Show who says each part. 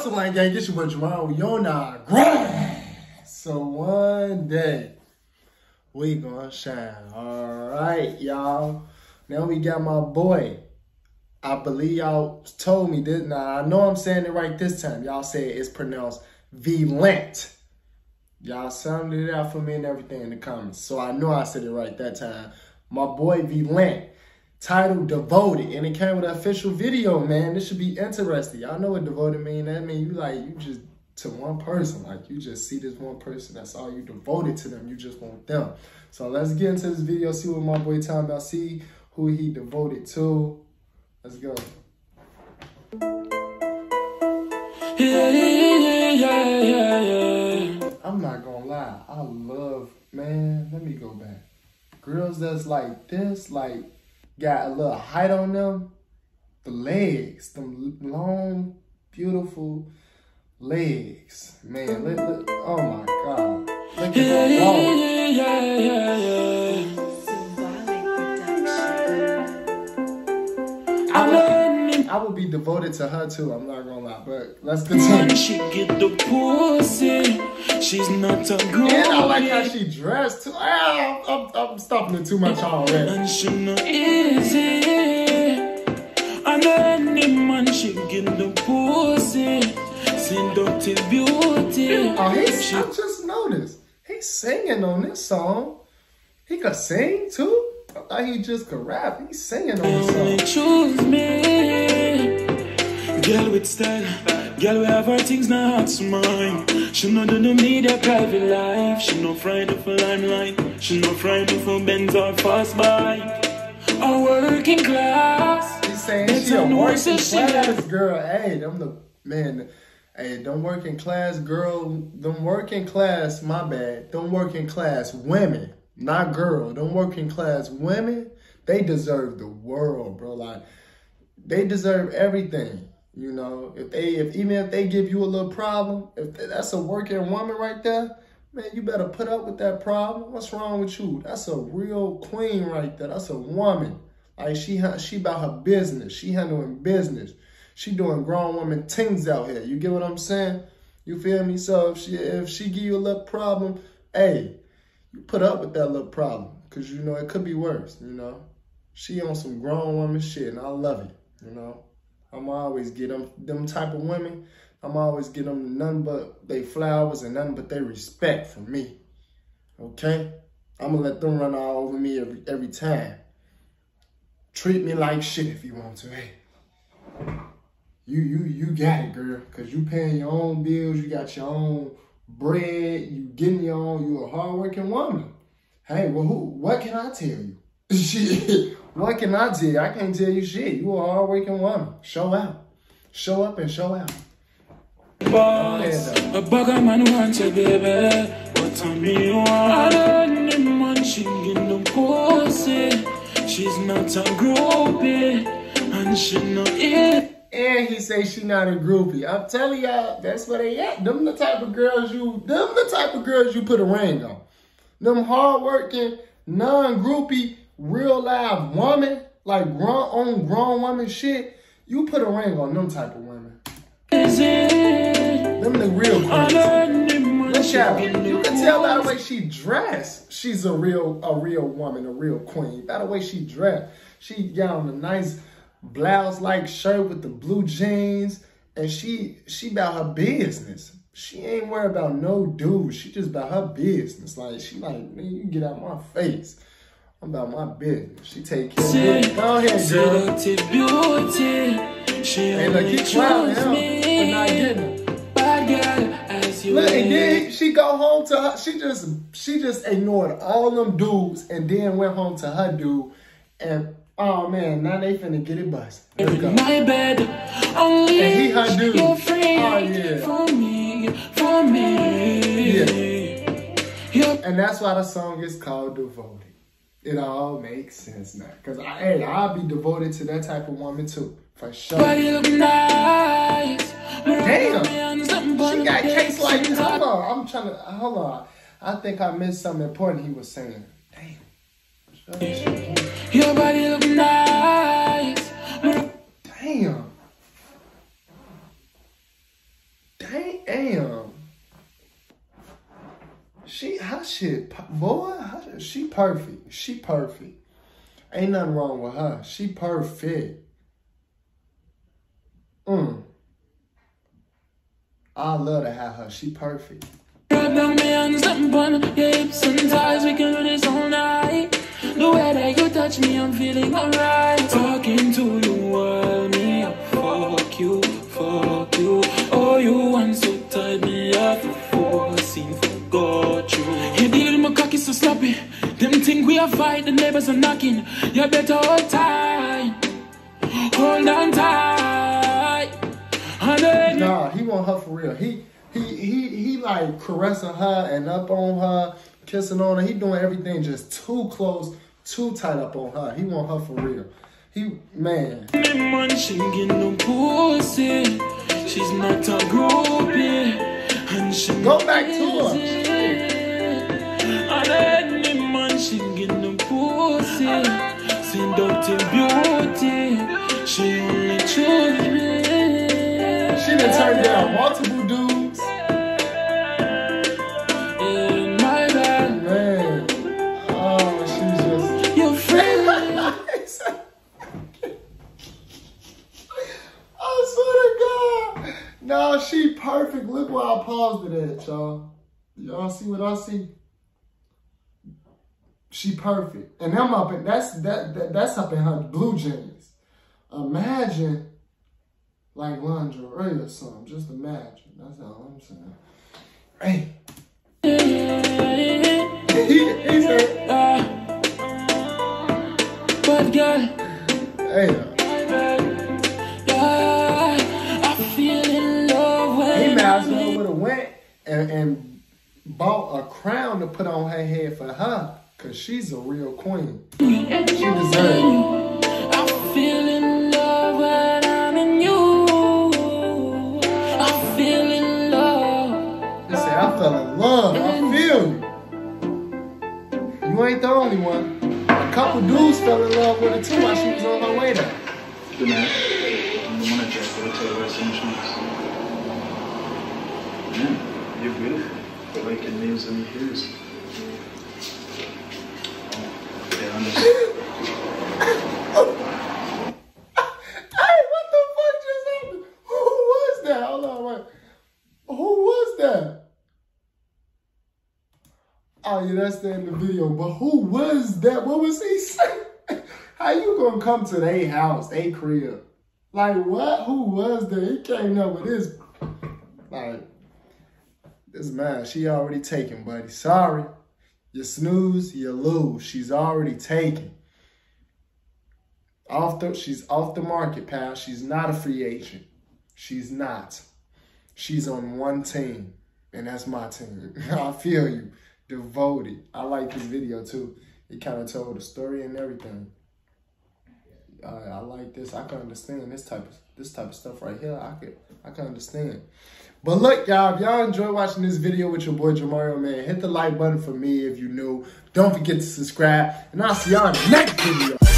Speaker 1: Hustle Line Gang, get you what you want. We on our. So one day, we gonna shine. All right, y'all. Now we got my boy. I believe y'all told me this. Now I know I'm saying it right this time. Y'all say it's pronounced V-Lent. Y'all sounded it out for me and everything in the comments. So I know I said it right that time. My boy V-Lent titled Devoted, and it came with an official video, man. This should be interesting. Y'all know what devoted mean. That mean you like, you just to one person. Like you just see this one person. That's all you devoted to them. You just want them. So let's get into this video. See what my boy talking about. See who he devoted to. Let's go.
Speaker 2: Yeah, yeah, yeah.
Speaker 1: I'm not gonna lie. I love, man. Let me go back. Girls that's like this, like got a little height on them. The legs, them long, beautiful legs. Man, look, look. Oh my God. Look at that
Speaker 2: yeah,
Speaker 1: would be devoted to her too. I'm not gonna lie, but let's continue.
Speaker 2: she get the pussy. She's not a girl.
Speaker 1: And I like how she dressed too. Ah, I'm, I'm, I'm stopping it too much already.
Speaker 2: And she not easy. And any man she get the pussy. Seductive beauty.
Speaker 1: Oh, he's,
Speaker 2: She
Speaker 1: I just noticed. He's singing on this song. He could sing too. I thought he just could rap. He's singing on this
Speaker 2: only
Speaker 1: song.
Speaker 2: choose me. Girl with style, girl we have her things not to mine. She no do the media private life. She no frightened for limelight. She no frightened for Benz or fast bike. A working class.
Speaker 1: He's saying
Speaker 2: That's
Speaker 1: she a
Speaker 2: a
Speaker 1: working class girl. Hey, them the man. Hey, them working class girl, them working class, my bad. Them working class women, not girl. Them working class women, they deserve the world, bro. Like they deserve everything. You know, if they, if even if they give you a little problem, if that's a working woman right there, man, you better put up with that problem. What's wrong with you? That's a real queen right there. That's a woman. Like she, she about her business. She handling business. She doing grown woman things out here. You get what I'm saying? You feel me? So if she, if she give you a little problem, hey, you put up with that little problem, cause you know it could be worse. You know, she on some grown woman shit, and I love it. You know. I'm always get them them type of women. I'm always get them none but they flowers and nothing but they respect from me. Okay, I'm gonna let them run all over me every every time. Treat me like shit if you want to. Hey, you you you got it, girl, cause you paying your own bills. You got your own bread. You getting your own. You a hardworking woman. Hey, well, who? What can I tell you? Shit. What can I you? I can't tell you shit. You are a hardworking woman. Show out. Show up and show out.
Speaker 2: A bugger man wants you, baby. But on me, one. And any man she get the pussy. She's not a groupie. And she not it.
Speaker 1: And he say she not a groupie. I'm telling y'all, that's where they at. Them the type of girls you, them the type of girls you put a ring on. Them hardworking, non-groupie, real live woman, like grown on grown woman shit. You put a ring on them type of women. Them the real queens.
Speaker 2: any man
Speaker 1: Look
Speaker 2: she
Speaker 1: at her.
Speaker 2: get
Speaker 1: You can tell by the way she dressed. She's a real, a real woman, a real queen. By the way she dressed, she got on a nice blouse-like shirt with the blue jeans, and she she about her business. She ain't worried about no dude. She just about her business. Like she like, man, you get out my face. I'm about my business. She take care of me. Go ahead, girl.
Speaker 2: Beauty. She
Speaker 1: Hey, look, you clowning him for not getting her.
Speaker 2: Bad girl, as you
Speaker 1: Look, and then she go home to her. She just she just ignored all them dudes and then went home to her dude. And oh man, now they finna get it bust. Let's go.
Speaker 2: My bed, only
Speaker 1: And he her dude.
Speaker 2: you're free
Speaker 1: Oh, yeah.
Speaker 2: for me, for me.
Speaker 1: Yeah. And that's why the song is called Devoted. It all makes sense now. Cause I hey, I'll be devoted to that type of woman too. For sure.
Speaker 2: nice.
Speaker 1: Damn.
Speaker 2: She
Speaker 1: She got case like this. Hold on. I'm trying to hold on. I think I missed something important he was saying. Damn.
Speaker 2: Your body look nice.
Speaker 1: Damn. Damn. She, her shit, boy, she perfect. She perfect. Ain't nothing wrong with her. She perfect. Mm. I love to have her. She perfect.
Speaker 2: We can do this all night. The way that you touch me, I'm feeling alright. Talking to you, while me up. Fuck you, fuck you. Oh, you want fight, the neighbors are knocking. You better hold tight. Hold on tight. Then
Speaker 1: Nah, he want her for real. He he he he like caressing her and up on her, kissing on her. He doing everything just too close, too tight up on her. He want her for real. He man.
Speaker 2: Me man, she get no pussy. She's not a groupie, and she
Speaker 1: Go back to her.
Speaker 2: Pussy. Seductive beauty, she only choose me.
Speaker 1: She done turned down multiple dudes.
Speaker 2: In my bed,
Speaker 1: Man. Oh, she's just
Speaker 2: your friend.
Speaker 1: I swear to God. No, she perfect. Look where I paused it at, y'all. Y'all see what I see? She perfect. And I'm up in that's that, that that's up in her blue jeans. Imagine like lingerie or something. Just imagine. That's all I'm saying. Hey. He, said,
Speaker 2: But girl,
Speaker 1: hey.
Speaker 2: I feel in love when
Speaker 1: He might as well would have went and, and bought a crown to put on her head for her. Cause she's a real queen. She deserves it.
Speaker 2: I feel in love when I'm in you. I feel in love.
Speaker 1: He said, I fell in love. I feel you. You ain't the only one. A couple dudes fell in love with her too while she was on her way there.
Speaker 3: Du med? Om du manager for the Taylor Essentials. Yeah, you're beautiful. But like it names and hues. Oh, okay, understand.
Speaker 1: Hey, what the fuck just happened? Who was that? Hold on, wait. Who was that? Oh yeah, that's the end of the video. But who was that? What was he saying? How you gonna come to their house, their crib? Like what? Who was that? He came up with this. Like this man, she already taken, buddy. Sorry. You snooze, you lose. She's already taken. Off the she's off the market, pal. She's not a free agent. She's not. She's on one team, and that's my team. I feel you. Devoted. I like this video too. It kind of told the story and everything. I, I like this. I can understand this type of this type of stuff right here. I could I can understand. But look, y'all, if y'all enjoy watching this video with your boy Jamario, man, hit the like button for me if you new. Don't forget to subscribe, and I'll see y'all next video.